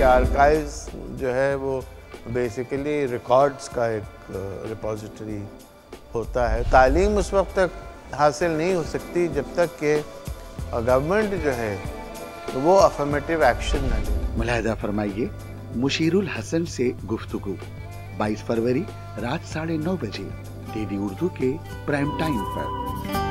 कि आर्काइव्स जो है वो बेसिकली रिकॉर्ड्स का एक uh, रिपोजिटरी होता है। तालीम उस वक्त तक हासिल नहीं हो सकती जब तक कि गवर्नमेंट जो है वो अफर्मेटिव एक्शन न ले। मुलाहदा फरमाइए, मुशीरुल हसन से गुफ्तगु 22 फरवरी रात साढ़े नौ बजे डी उर्दू के प्राइम टाइम पर।